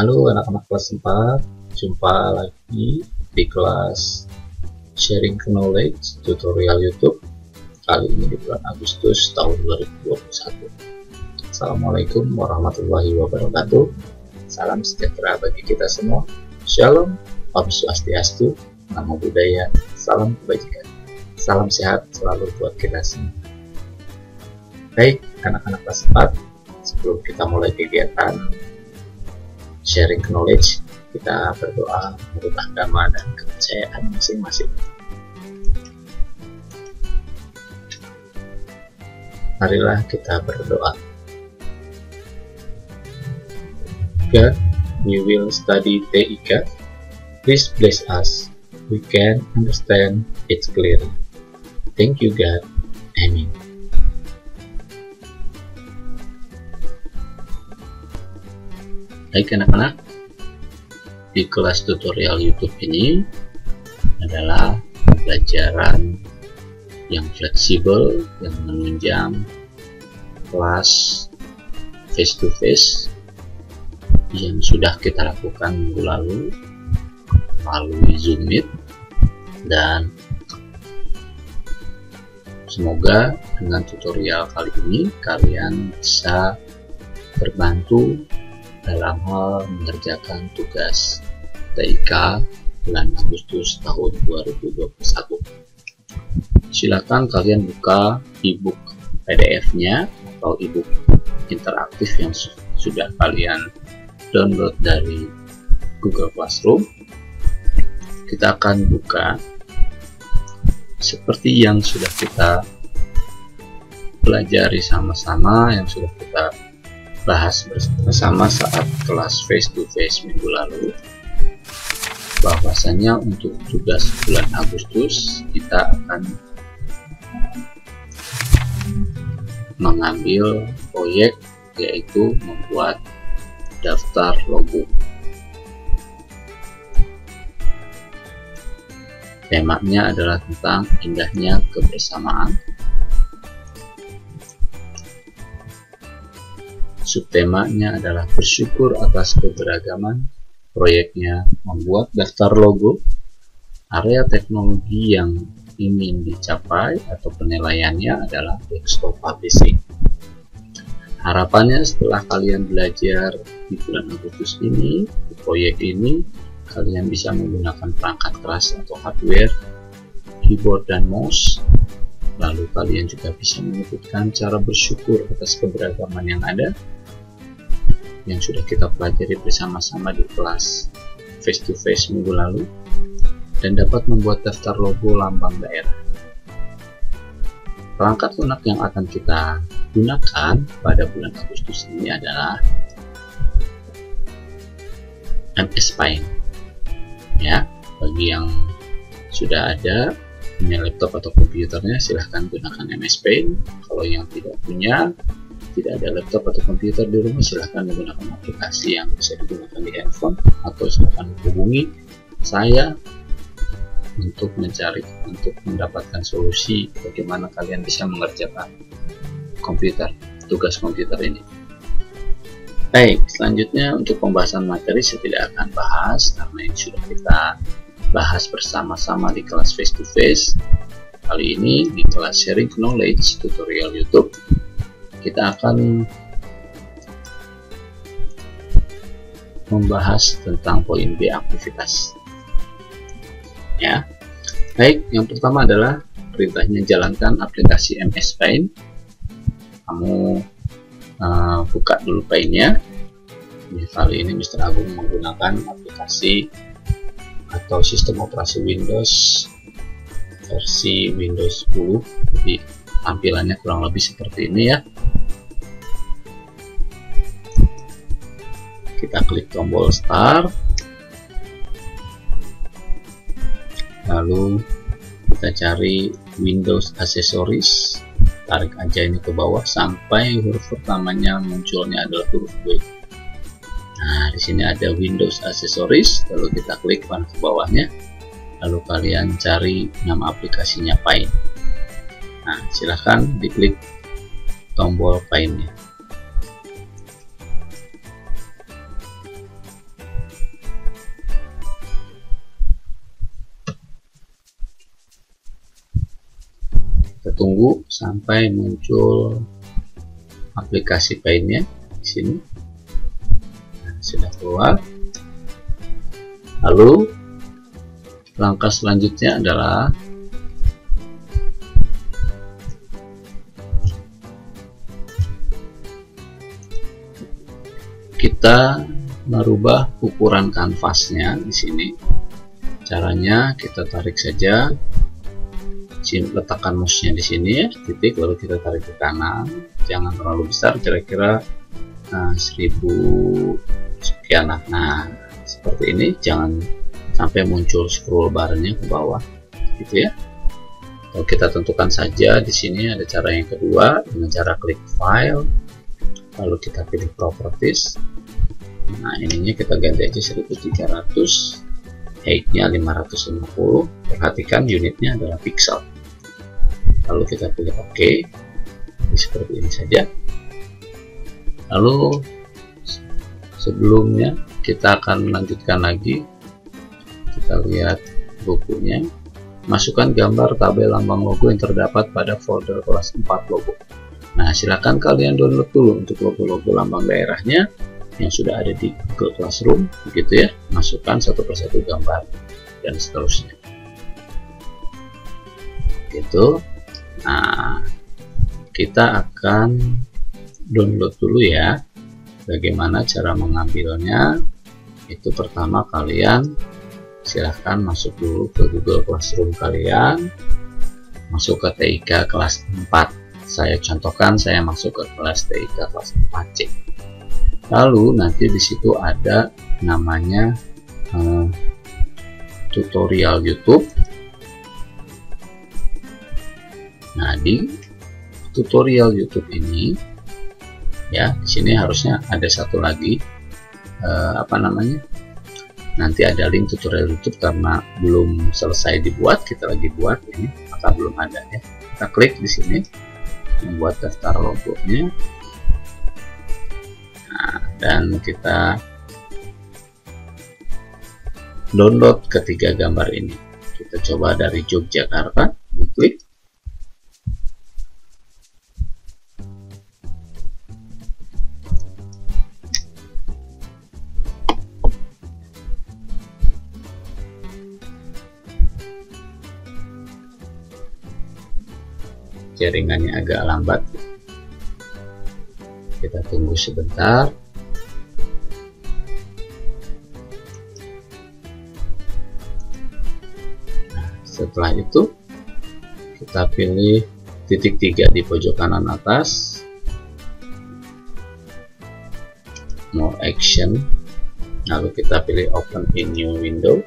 Halo anak-anak kelas 4, jumpa lagi di kelas Sharing Knowledge tutorial YouTube kali ini di bulan Agustus tahun 2021. Assalamualaikum warahmatullahi wabarakatuh. Salam sejahtera bagi kita semua. Shalom, Om Swastiastu, Namo Buddhaya, salam kebajikan. Salam sehat selalu buat kita semua. Baik, anak-anak kelas 4, sebelum kita mulai kegiatan sharing knowledge kita berdoa menurut agama dan kepercayaan masing-masing. Marilah kita berdoa. God we will study TIK please bless us. We can understand it clearly thank you God. Amen Baik anak-anak, di kelas tutorial YouTube ini adalah pelajaran yang fleksibel, yang menunjang kelas face to face yang sudah kita lakukan minggu lalu melalui Zoom Meet. Dan semoga dengan tutorial kali ini kalian bisa terbantu dalam hal mengerjakan tugas TIK bulan Agustus tahun 2021. Silakan kalian buka ebook PDF-nya atau ebook interaktif yang sudah kalian download dari Google Classroom. Kita akan buka seperti yang sudah kita pelajari sama-sama, yang sudah kita bahas bersama saat kelas face to face minggu lalu. Bahwasanya untuk tugas bulan Agustus kita akan mengambil proyek yaitu membuat daftar logo. Temanya adalah tentang indahnya kebersamaan Subtemanya adalah bersyukur atas keberagaman proyeknya membuat daftar logo, area teknologi yang ingin dicapai atau penilaiannya adalah desktop publishing. Harapannya setelah kalian belajar di bulan Agustus ini, di proyek ini, kalian bisa menggunakan perangkat keras atau hardware, keyboard dan mouse, lalu kalian juga bisa menyebutkan cara bersyukur atas keberagaman yang ada, yang sudah kita pelajari bersama-sama di kelas face to face minggu lalu dan dapat membuat daftar logo lambang daerah. Perangkat lunak yang akan kita gunakan pada bulan Agustus ini adalah MS Paint. Ya, bagi yang sudah ada punya laptop atau komputernya silahkan gunakan MS Paint. Kalau yang tidak punya tidak ada laptop atau komputer di rumah silahkan menggunakan aplikasi yang bisa digunakan di handphone atau silahkan hubungi saya untuk mencari untuk mendapatkan solusi bagaimana kalian bisa mengerjakan komputer tugas komputer ini baik selanjutnya untuk pembahasan materi saya tidak akan bahas karena ini sudah kita bahas bersama-sama di kelas face to face kali ini di kelas sharing knowledge tutorial YouTube kita akan membahas tentang poin B aktivitas. Ya. Baik, yang pertama adalah perintahnya jalankan aplikasi MS Paint. Kamu uh, buka dulu Paint-nya. Kali ini Mr. Agung menggunakan aplikasi atau sistem operasi Windows versi Windows 10. Jadi tampilannya kurang lebih seperti ini ya. kita klik tombol start lalu kita cari Windows Accessories tarik aja ini ke bawah sampai huruf pertamanya munculnya adalah huruf W Nah, di sini ada Windows Accessories, lalu kita klik panel ke bawahnya. Lalu kalian cari nama aplikasinya Paint. Nah, silahkan diklik tombol Paint-nya. Kita tunggu sampai muncul aplikasi Paint-nya di sini keluar. Lalu langkah selanjutnya adalah kita merubah ukuran kanvasnya di sini. Caranya kita tarik saja letakkan mouse-nya di sini ya titik lalu kita tarik ke kanan. Jangan terlalu besar kira-kira nah, 1000 sekian nah seperti ini jangan sampai muncul scroll barnya ke bawah gitu ya. Kalau kita tentukan saja di sini ada cara yang kedua dengan cara klik file. Lalu kita pilih properties. Nah ininya kita ganti aja 1300 height-nya 550 perhatikan unitnya adalah pixel. Lalu kita pilih OK. Jadi seperti ini saja. Lalu sebelumnya kita akan melanjutkan lagi. Kita lihat bukunya. Masukkan gambar tabel lambang logo yang terdapat pada folder kelas 4 logo. Nah silakan kalian download dulu untuk logo-logo lambang daerahnya yang sudah ada di Google Classroom begitu ya. Masukkan satu persatu gambar dan seterusnya. Gitu. Nah kita akan download dulu ya bagaimana cara mengambilnya. Itu pertama kalian silahkan masuk dulu ke Google Classroom kalian. Masuk ke TIK kelas 4 saya contohkan saya masuk ke kelas TIK kelas 4C lalu nanti di situ ada namanya uh, tutorial YouTube. Nah di tutorial YouTube ini ya di sini harusnya ada satu lagi uh, apa namanya? Nanti ada link tutorial YouTube karena belum selesai dibuat kita lagi buat ini maka belum ada ya. Kita klik di sini membuat daftar logonya dan kita download ketiga gambar ini. Kita coba dari Yogyakarta klik jaringannya agak lambat. Kita tunggu sebentar. Setelah itu kita pilih titik tiga di pojok kanan atas. More action. Lalu kita pilih open in new window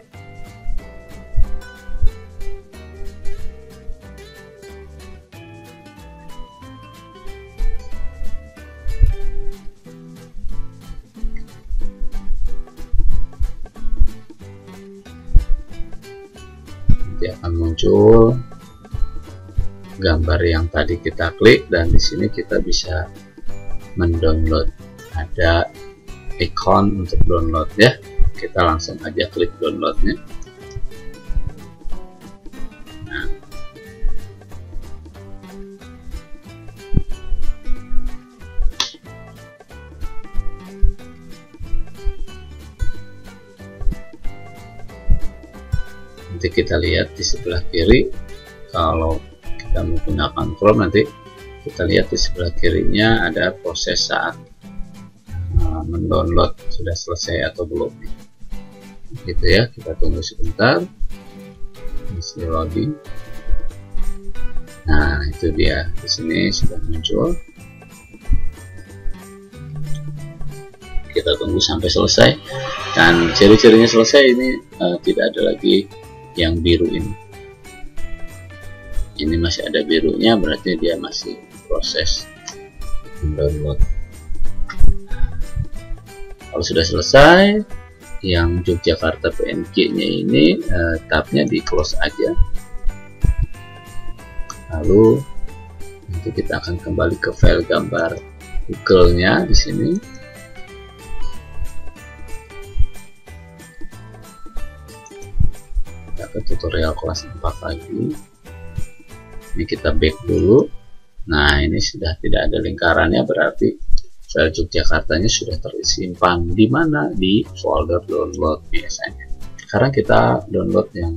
gambar yang tadi kita klik dan di sini kita bisa mendownload. Ada icon untuk download ya. Kita langsung aja klik downloadnya. Nanti kita lihat di sebelah kiri kalau kita menggunakan Chrome nanti kita lihat di sebelah kirinya ada proses saat uh, mendownload sudah selesai atau belum. Gitu ya kita tunggu sebentar. Masih loading. Nah itu dia. Di sini sudah muncul. Kita tunggu sampai selesai. Dan ciri-cirinya selesai ini uh, tidak ada lagi yang biru ini ini masih ada birunya berarti dia masih proses. Download. Kalau sudah selesai yang Yogyakarta PNG nya ini eh, tabnya di close aja. Lalu nanti kita akan kembali ke file gambar Google nya di sini. Ke tutorial kelas 4 lagi ini kita back dulu. Nah ini sudah tidak ada lingkarannya berarti file Yogyakartanya sudah tersimpan. Di mana? Di folder download biasanya. Sekarang kita download yang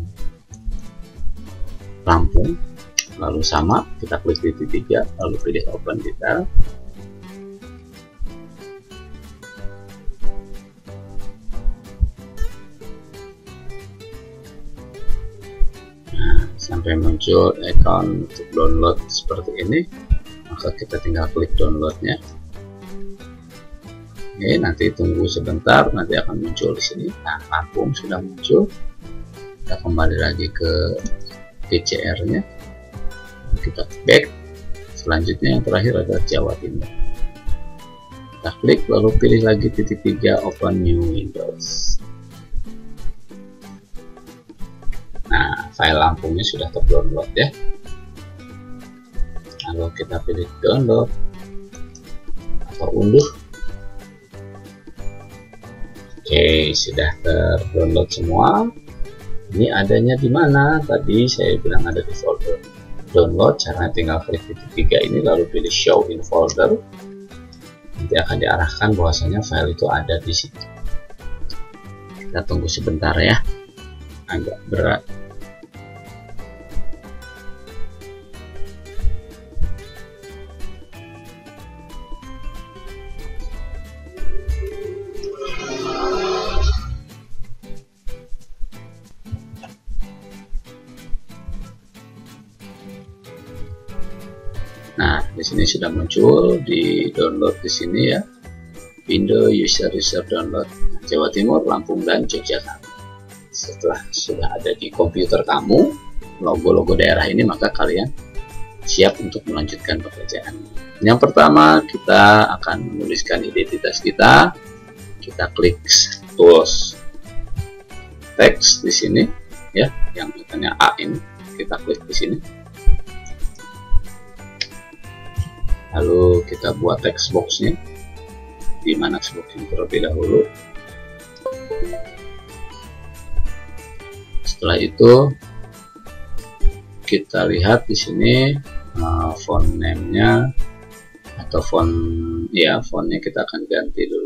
Lampung. Lalu sama kita klik titik tiga lalu pilih open detail sampai muncul account untuk download seperti ini maka kita tinggal klik downloadnya. Oke nanti tunggu sebentar nanti akan muncul di sini. Nah sudah muncul. Kita kembali lagi ke PCR nya kita back. Selanjutnya yang terakhir adalah Jawa Timur. Kita klik lalu pilih lagi titik tiga open new windows. Nah file Lampungnya sudah terdownload ya. Lalu kita pilih download atau unduh. Oke sudah terdownload semua. Ini adanya di mana? Tadi saya bilang ada di folder download caranya tinggal klik titik tiga ini lalu pilih show in folder. Nanti akan diarahkan bahwasanya file itu ada di situ. Kita tunggu sebentar ya. Agak berat sudah muncul di download di sini ya. Windows User User Download Jawa Timur, Lampung, dan Yogyakarta. Setelah sudah ada di komputer kamu logo-logo daerah ini maka kalian siap untuk melanjutkan pekerjaan. Yang pertama kita akan menuliskan identitas kita. Kita klik tools. Text di sini ya yang katanya A ini kita klik di sini lalu kita buat text boxnya. Di mana text box ini terlebih dahulu. Setelah itu kita lihat di sini uh, font name-nya atau font ya fontnya kita akan ganti dulu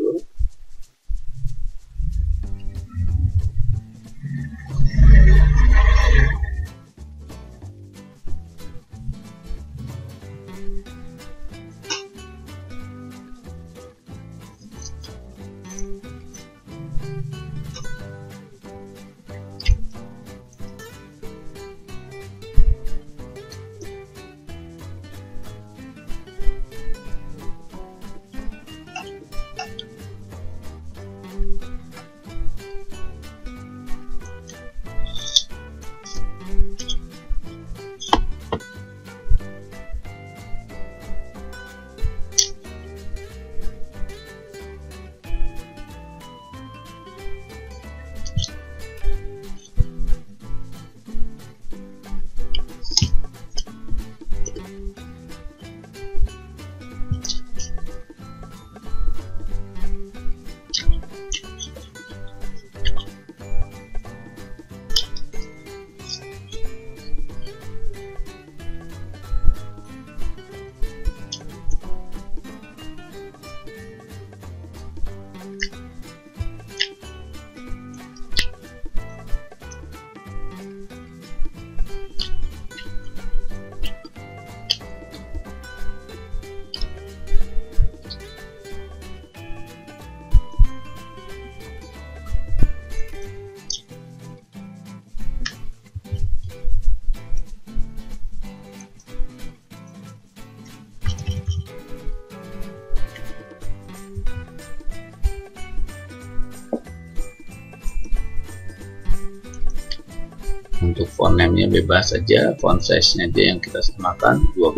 untuk font name-nya bebas saja font size-nya aja yang kita samakan 12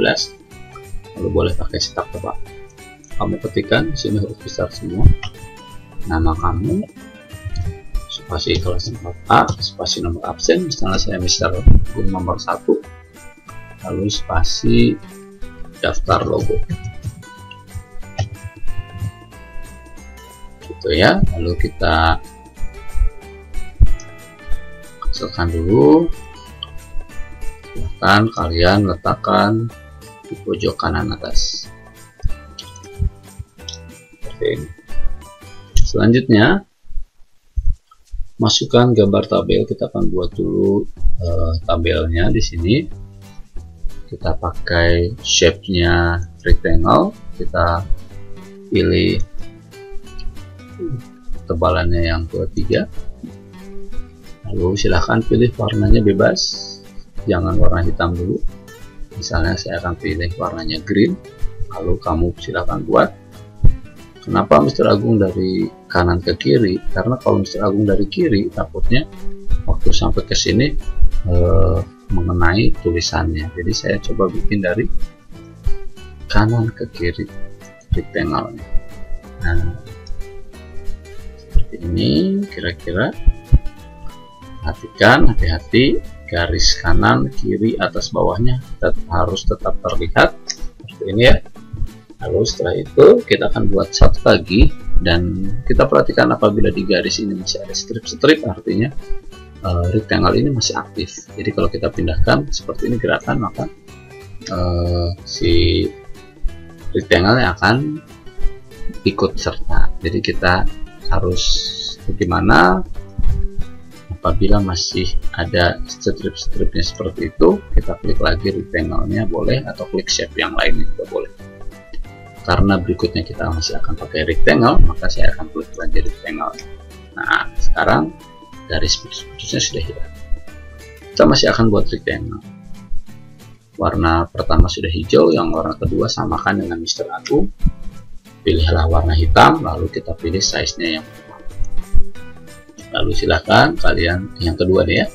lalu boleh pakai cetak tebak kamu ketikkan di sini huruf besar semua. Nama kamu spasi kelas 4A spasi nomor absen misalnya saya Mister Gun nomor 1 lalu spasi daftar logo. Gitu ya. Lalu kita kecilkan dulu. Silahkan kalian letakkan di pojok kanan atas. Ini selanjutnya masukkan gambar tabel. Kita akan buat dulu uh, tabelnya di sini. Kita pakai shape-nya rectangle. Kita pilih tebalannya yang ketiga lalu silahkan pilih warnanya bebas. Jangan warna hitam dulu. Misalnya saya akan pilih warnanya green. Lalu kamu silahkan buat. Kenapa Mr. Agung dari kanan ke kiri? Karena kalau Mr. Agung dari kiri takutnya waktu sampai ke sini eh, mengenai tulisannya. Jadi saya coba bikin dari kanan ke kiri rectangle nah seperti ini kira-kira perhatikan hati-hati garis kanan kiri atas bawahnya. Tetap, harus tetap terlihat seperti ini ya. Lalu setelah itu kita akan buat satu lagi dan kita perhatikan apabila di garis ini masih ada strip-strip artinya uh, rectangle ini masih aktif. Jadi kalau kita pindahkan seperti ini gerakan maka uh, si rectangle akan ikut serta. Jadi kita harus bagaimana apabila masih ada strip-stripnya seperti itu kita klik lagi rectangle-nya boleh atau klik shape yang lain juga boleh. Karena berikutnya kita masih akan pakai rectangle maka saya akan klik lagi rectangle. Nah sekarang garis putusnya sudah hilang. Kita masih akan buat rectangle. Warna pertama sudah hijau yang warna kedua samakan dengan Mister Agung. Pilihlah warna hitam lalu kita pilih size nya yang lalu silahkan kalian yang kedua deh ya.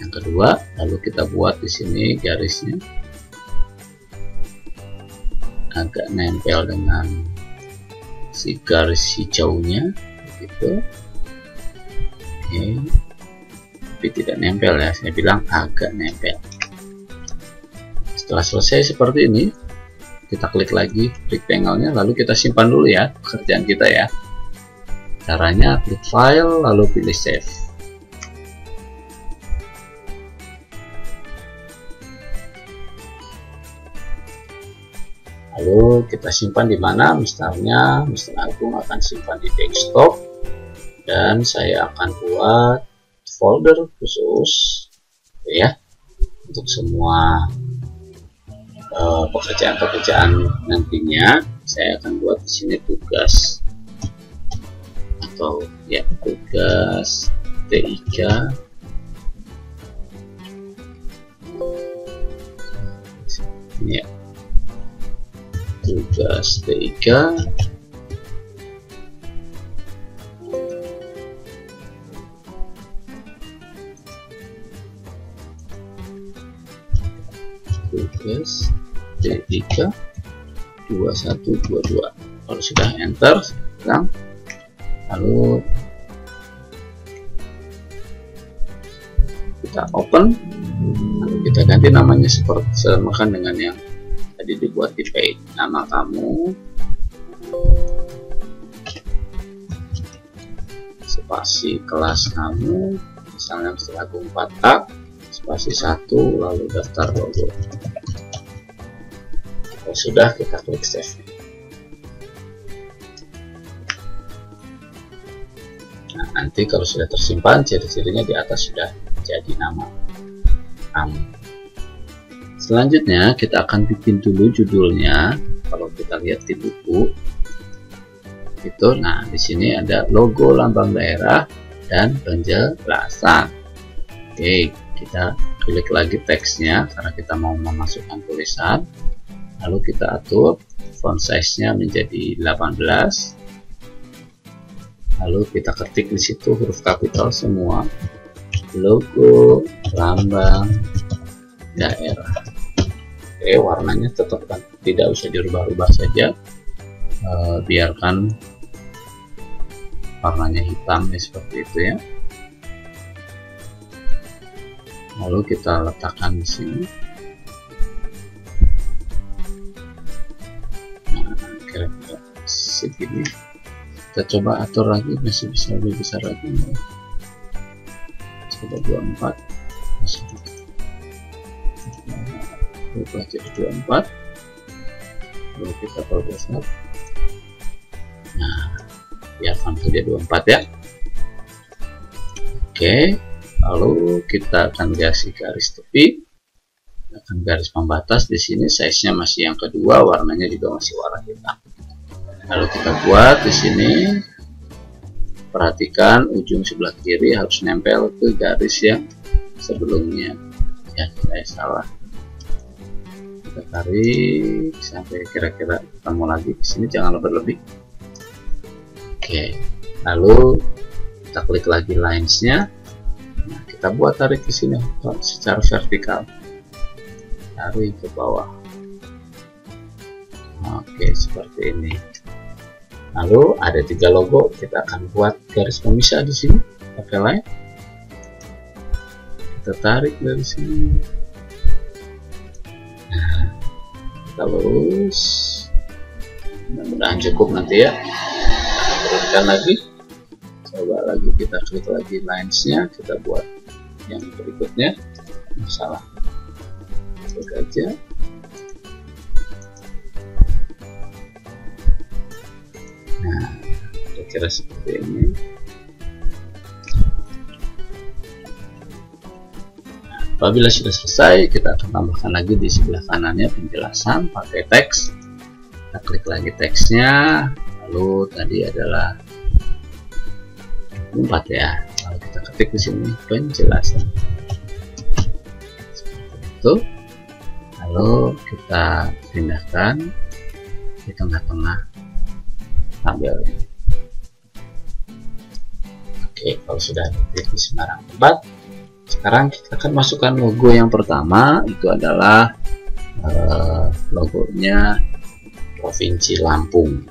Yang kedua lalu kita buat di sini garisnya. Agak nempel dengan si garis hijaunya gitu. Oke. Tapi tidak nempel ya saya bilang agak nempel. Setelah selesai seperti ini kita klik lagi rectangle-nya lalu kita simpan dulu ya pekerjaan kita ya caranya klik file lalu pilih save. Lalu kita simpan di mana? Misalnya Mr. Agung akan simpan di desktop dan saya akan buat folder khusus ya untuk semua eh, pekerjaan-pekerjaan uh, nantinya. Saya akan buat di sini tugas atau ya tugas TIK ya. Tugas TIK tugas TIK 2122 kalau sudah enter sekarang lalu kita open. Lalu kita ganti namanya seperti samakan dengan yang tadi dibuat di page nama kamu. Spasi kelas kamu misalnya setelah 4 a spasi satu lalu daftar logo. Kalau sudah kita klik save nanti kalau sudah tersimpan ciri-cirinya di atas sudah jadi nama. Kamu selanjutnya kita akan bikin dulu judulnya. Kalau kita lihat di buku itu nah di sini ada logo lambang daerah dan penjelasan oke kita klik lagi teksnya karena kita mau memasukkan tulisan. Lalu kita atur font size nya menjadi 18 lalu kita ketik di situ huruf kapital semua. Logo lambang daerah. Oke warnanya tetap kan tidak usah dirubah-rubah saja. E, biarkan warnanya hitam ya seperti itu ya. Lalu kita letakkan di sini. Nah kira-kira segini kita coba atur lagi masih bisa lebih besar lagi. Coba 24 masih berubah jadi 24 lalu kita perbesar nah biarkan saja 24 ya. Oke lalu kita akan kasih garis tepi. Akan garis pembatas di sini. Size nya masih yang kedua warnanya juga masih warna hitam lalu kita buat di sini. Perhatikan ujung sebelah kiri harus nempel ke garis yang sebelumnya. Ya saya salah. Kita tarik sampai kira-kira ketemu lagi di sini jangan berlebih. Oke lalu kita klik lagi linesnya. Nah, kita buat tarik di sini secara vertikal. Tarik ke bawah. Oke seperti ini lalu ada tiga logo kita akan buat garis pemisah di sini pakai line kita tarik dari sini. Kita lurus. Mudah-mudahan cukup nanti ya. Turunkan lagi. Coba lagi kita klik lagi linesnya kita buat yang berikutnya. Masalah. Klik aja kira-kira seperti ini Apabila sudah selesai, kita akan tambahkan lagi di sebelah kanannya penjelasan pakai teks. Kita klik lagi teksnya, lalu tadi adalah empat ya. Lalu kita ketik di sini penjelasan. Itu. Lalu kita pindahkan di tengah-tengah tabel ini. Oke, kalau sudah di sembarang tempat, sekarang kita akan masukkan logo yang pertama. Itu adalah uh, logonya Provinsi Lampung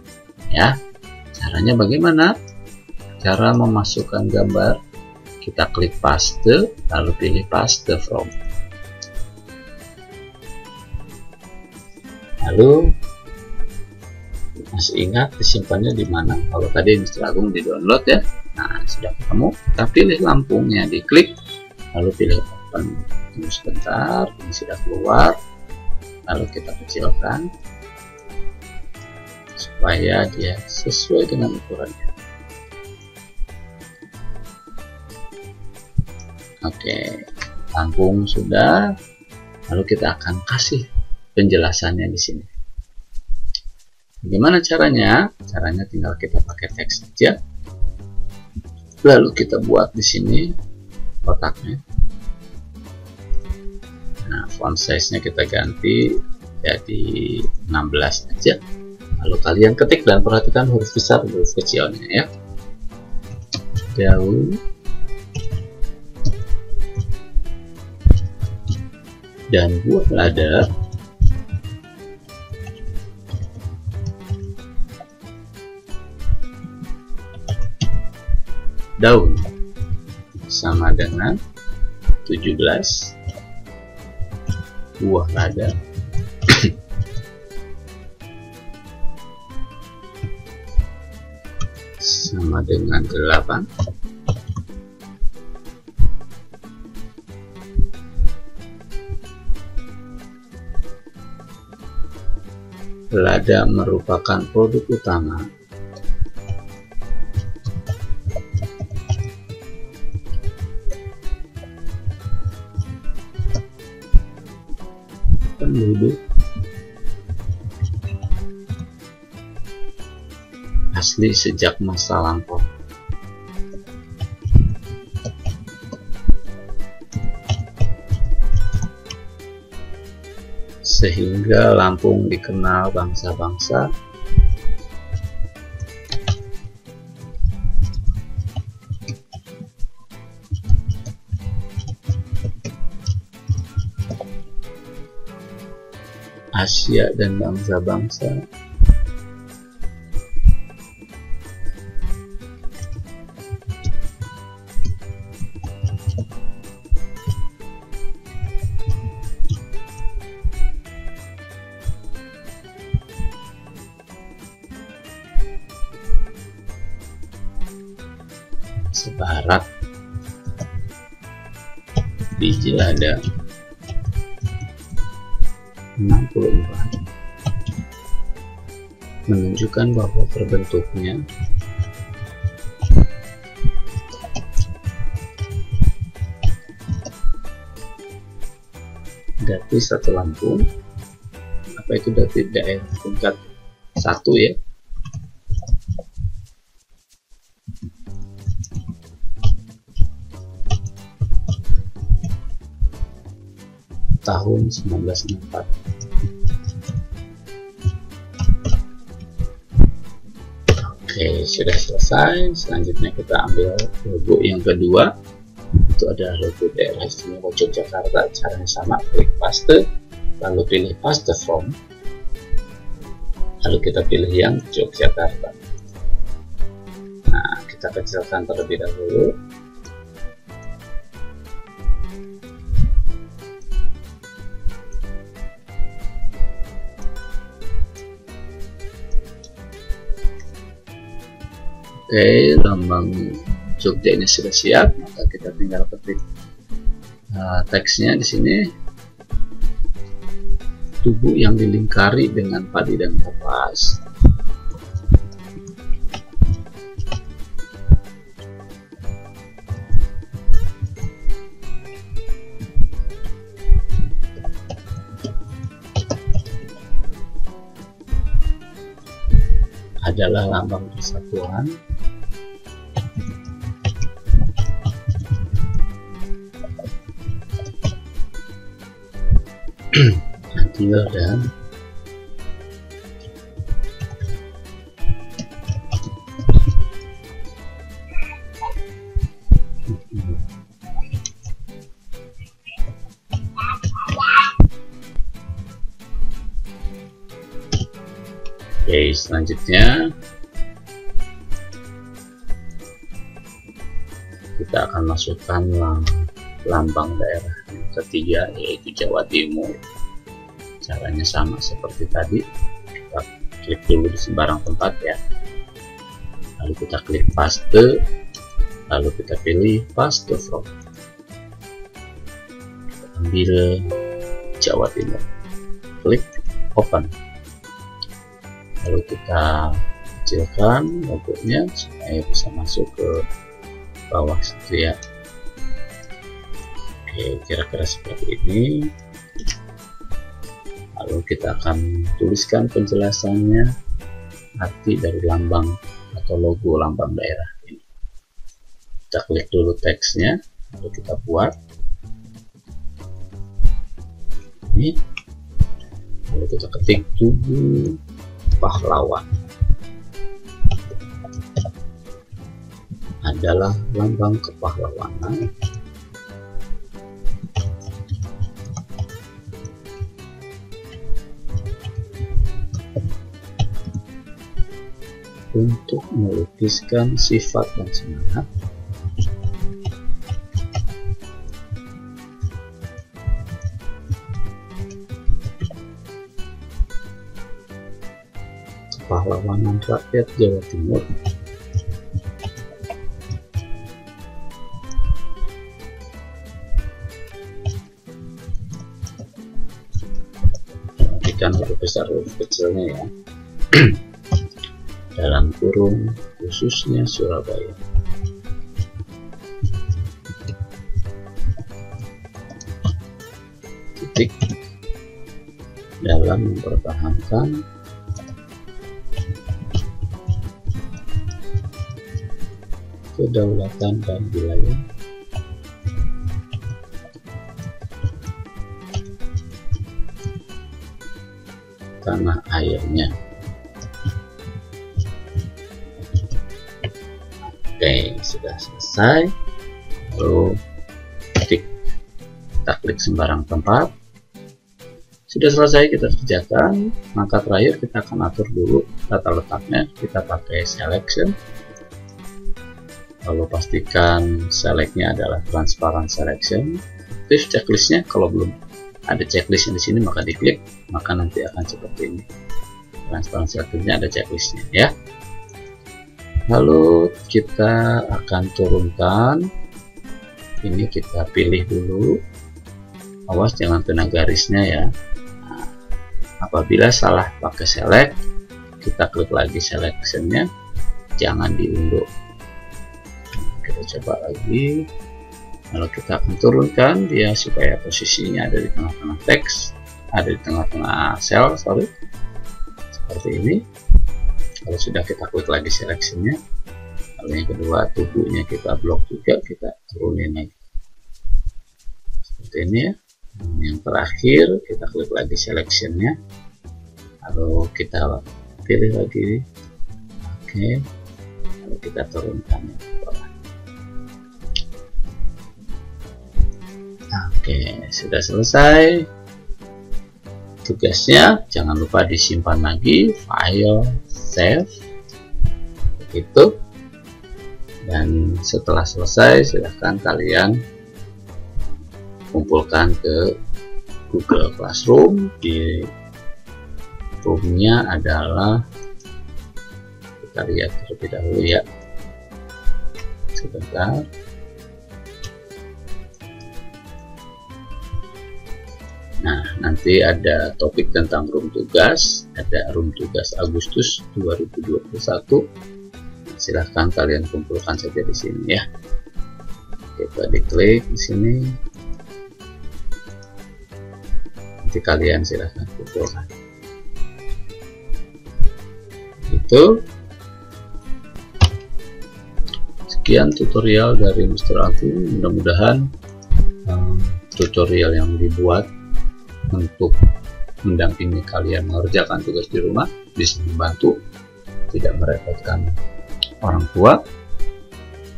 ya. Caranya bagaimana? Cara memasukkan gambar kita klik paste lalu pilih paste from. Lalu masih ingat disimpannya di mana? Kalau tadi Mr. Agung di download ya nah sudah ketemu kita pilih Lampungnya. Diklik lalu pilih open tunggu sebentar ini sudah keluar. Lalu kita kecilkan supaya dia sesuai dengan ukurannya. Oke Lampung sudah. Lalu kita akan kasih penjelasannya di sini. Bagaimana caranya? Caranya tinggal kita pakai teks saja. Lalu kita buat di sini kotaknya. Nah font size nya kita ganti jadi 16 aja. Lalu kalian ketik dan perhatikan huruf besar huruf kecilnya ya. Jauh. Dan buat lada daun sama dengan 17 buah lada. Sama dengan 8 lada merupakan produk utama penduduk asli sejak masa lampau. Sehingga Lampung dikenal bangsa-bangsa Asia dan bangsa-bangsa. Sebarat. Di Jelada menunjukkan bahwa terbentuknya dati satu Lampung apa itu dati daerah? Tingkat satu ya. Tahun 1964 Oke sudah selesai. Selanjutnya kita ambil logo yang kedua. Itu ada logo daerah istimewa Yogyakarta caranya sama klik paste. Lalu pilih paste from lalu kita pilih yang Yogyakarta. Nah kita kecilkan terlebih dahulu Oke, lambang Jogja ini sudah siap, maka kita tinggal ketik uh, teksnya di sini. Tubuh yang dilingkari dengan padi dan kapas. adalah lambang persatuan adil dan Oke, selanjutnya kita akan masukkan lambang daerah yang ketiga yaitu Jawa Timur caranya sama seperti tadi. Kita klik dulu di sembarang tempat ya. Lalu kita klik paste. Lalu kita pilih paste from. Ambil Jawa Timur. Klik open. Lalu kita kecilkan logonya supaya bisa masuk ke bawah situ ya. Oke kira-kira seperti ini lalu kita akan tuliskan penjelasannya arti dari lambang atau logo lambang daerah ini. Kita klik dulu teksnya lalu kita buat. Ini. Lalu kita ketik tubuh pahlawan. Adalah lambang kepahlawanan untuk melukiskan sifat dan semangat. Kepahlawanan rakyat Jawa Timur. Perhatikan huruf besar huruf kecilnya ya kurung khususnya Surabaya. Titik dalam mempertahankan kedaulatan dan wilayah selesai lalu klik kita klik sembarang tempat. Sudah selesai kita kerjakan. Maka terakhir kita akan atur dulu tata letaknya. Kita pakai selection. Lalu pastikan selectnya adalah transparent selection. Aktif checklistnya. Kalau belum ada checklist di sini maka diklik. Maka nanti akan seperti ini. Transparent selectionnya ada checklistnya ya lalu kita akan turunkan. Ini kita pilih dulu. Awas jangan kena garisnya ya. Nah, apabila salah pakai select. Kita klik lagi selectionnya. Jangan diunduh. Kita coba lagi. Lalu kita akan turunkan dia supaya posisinya ada di tengah-tengah teks ada di tengah-tengah sel sorry. Seperti ini kalau sudah kita klik lagi selectionnya lalu yang kedua tubuhnya kita blok juga kita turunin lagi. Seperti ini ya. Yang terakhir kita klik lagi selectionnya lalu kita pilih lagi. Oke. Lalu kita turunkan. Ke bawah oke sudah selesai. Tugasnya jangan lupa disimpan lagi file save. Begitu dan setelah selesai silahkan kalian kumpulkan ke Google Classroom. Di roomnya adalah kita lihat terlebih dahulu ya. Sebentar nanti ada topik tentang room tugas, ada room tugas Agustus 2021. Silahkan kalian kumpulkan saja di sini ya. Kita diklik di sini, nanti kalian silahkan kumpulkan itu sekian tutorial dari Mr. Agung mudah-mudahan um, tutorial yang dibuat untuk mendampingi kalian mengerjakan tugas di rumah bisa membantu tidak merepotkan orang tua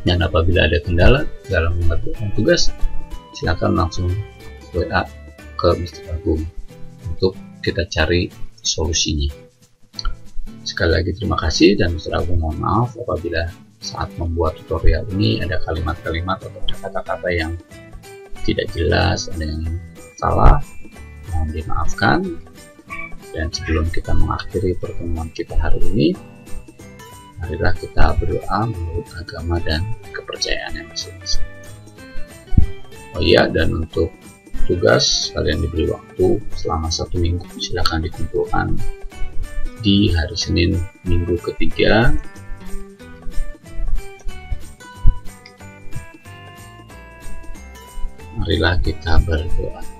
dan apabila ada kendala dalam mengerjakan tugas silakan langsung WA ke Mr. Agung untuk kita cari solusinya. Sekali lagi terima kasih dan Mr. Agung mohon maaf apabila saat membuat tutorial ini ada kalimat-kalimat atau kata-kata yang tidak jelas, ada yang salah, mohon dimaafkan. Dan sebelum kita mengakhiri pertemuan kita hari ini, marilah kita berdoa menurut agama dan kepercayaan yang masing-masing. Oh iya, dan untuk tugas kalian diberi waktu selama satu minggu silahkan dikumpulkan di hari Senin minggu ketiga marilah kita berdoa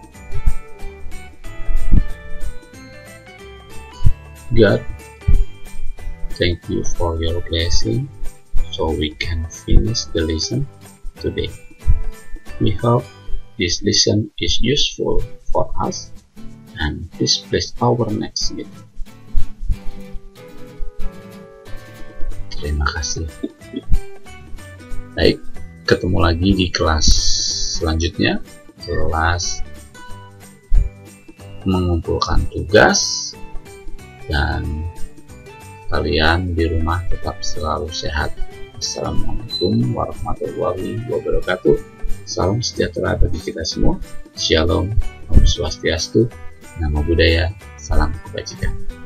God thank you for your blessing so we can finish the lesson today we hope this lesson is useful for us and please place our next meeting. Terima kasih. Baik, ketemu lagi di kelas selanjutnya, kelas mengumpulkan tugas dan kalian di rumah tetap selalu sehat. Assalamualaikum warahmatullahi wabarakatuh. Salam sejahtera bagi kita semua. Shalom, Om Swastiastu, Namo Buddhaya, Salam Kebajikan.